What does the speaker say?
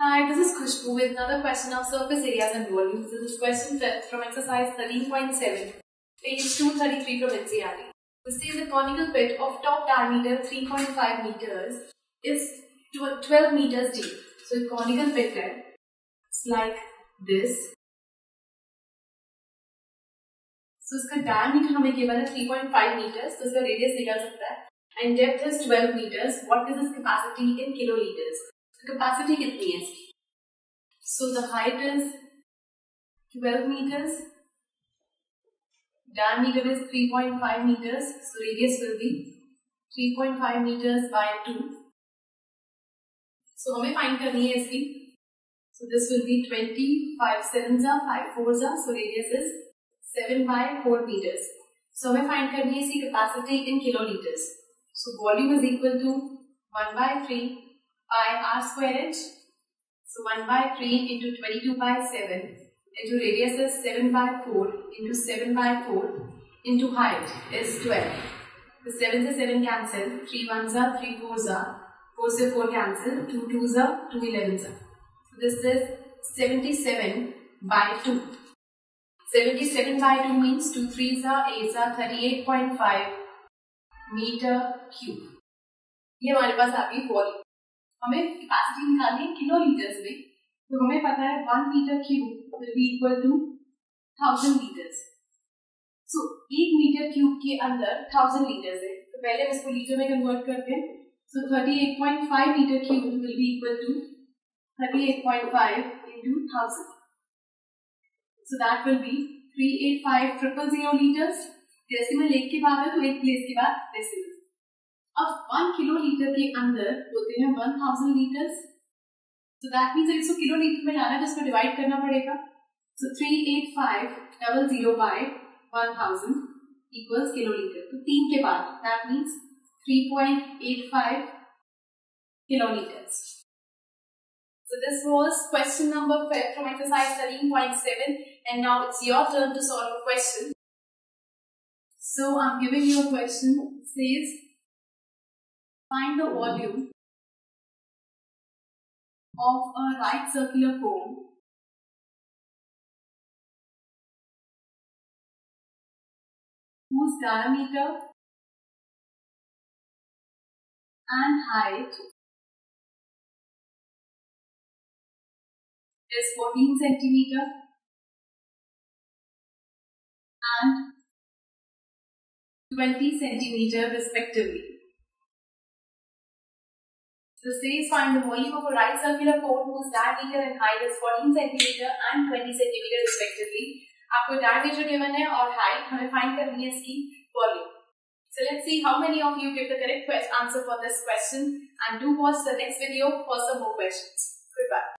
Hi, this is Khushbu with another question of surface areas and volumes. This is question from exercise 13.7, page 233 from NCERT. This says the conical pit of top diameter 3.5 meters is 12 meters deep. So conical pit है, it's like this. So इसका diameter हमें केवल है 3.5 meters, तो इसका radius निकल सकता है. And depth is 12 meters. What is its capacity in kiloliters? capacity कितनी है इसकी so the height is 12 meters diameter is 3.5 meters so radius will be 3.5 meters by 2 so हमें find करनी है इसकी so this will be 20 5 sevens are 5 fours are so radius is 7 by 4 meters so हमें find करनी है इसकी capacity in kiloliters so volume is equal to 1 by 3 by r square inch. So 1 by 3 into 22 by 7 into radius is 7 by 4 into 7 by 4 into height is 12. The 7 to 7 cancel, 3 ones are, 3 fours are, 4 to 4 cancel, 2 twos are, 2 elevens are. So this is 77 by 2. 77 by 2 means 2 threes are, 8s are 38.5 meter cube. ये हमारे पास आ गई volume हमें capacity निकालनी है kilo litres में। तो हमें पता है one metre cube will be equal to thousand litres so एक मीटर क्यूब के अंदर थाउज़ेंड लीटर्स है। तो पहले हम इसको लीटर में कन्वर्ट करते हैं। So thirty eight point five metre cube will be equal to thirty eight point five into thousand so that will be three eight five triple zero litres decimal एक के बाद है तो एक प्लेस के बाद डेसिमल अब वन किलो लीटर के अंदर होते हैं वन थाउज़ेंड लीटर्स तो दैट मीन्स इसको किलो लीटर में लाना है जिसको डिवाइड करना पड़ेगा. So three eight five double zero by one thousand equals kilo litre तो तीन के बाद that means three point eight five kilo litres So this was question number from exercise 13.7 and now it's your turn to solve a question. So I'm giving you a question. It says Find the volume of a right circular cone whose diameter and height is 14 centimeter and 20 centimeter respectively. So series find the volume of a right circular cone whose diameter and height is 14 cm and 20 cm respectively. आपको diameter given है और height हमें find करनी है इसकी volume. So let's see how many of you get the correct answer for this question and do watch the next video for some more questions. Goodbye.